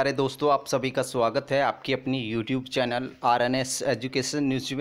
प्यारे दोस्तों, आप सभी का स्वागत है आपकी अपनी YouTube channel R N S education news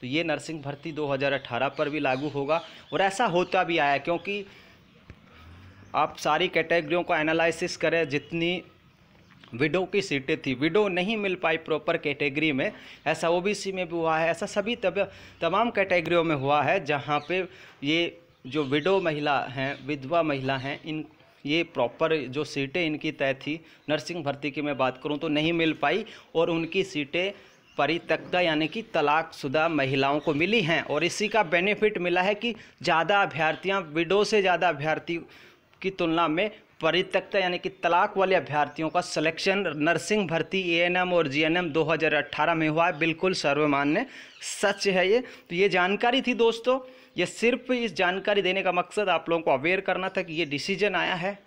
तो ये नर्सिंग भर्ती 2018 पर भी लागू होगा और ऐसा होता भी आया क्योंकि आप सारी कैटेगरियों को एनालिसिस करें, जितनी विडो की सीटें थी, विडो नहीं मिल पाई प्रॉपर कैटेगरी में, ऐसा ओबीसी में भी हुआ है, ऐसा सभी तब, तमाम कैटेगरियों में हुआ है, जहाँ पे ये जो विडो महिला हैं, विधवा महिला हैं, इन, ये प्रॉपर जो सीटें इनकी तय थी, नर्सिंग भर्ती की मैं बात करूँ तो नहीं मिल पाई और उनकी सीटें परित्यक्ता यानी कि तलाकशुदा महिलाओं को मिली हैं और इसी का बेनिफिट मिला है कि ज़्यादा अभ्यर्थियाँ विडो से ज़्यादा अभ्यर्थी की तुलना में परित्यक्ता यानी कि तलाक वाले अभ्यर्थियों का सिलेक्शन नर्सिंग भर्ती एएनएम और जीएनएम 2018 में हुआ है। बिल्कुल सर्वमान्य सच है ये। तो ये जानकारी थी दोस्तों। ये सिर्फ़ इस जानकारी देने का मकसद आप लोगों को अवेयर करना था कि ये डिसीज़न आया है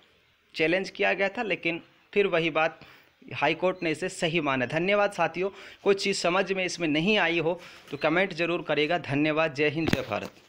चैलेंज किया गया था, लेकिन फिर वही बात हाई कोर्ट ने इसे सही माना। धन्यवाद साथियों, कोई चीज़ समझ में इसमें नहीं आई हो तो कमेंट ज़रूर करेगा धन्यवाद। जय हिंद, जय भारत।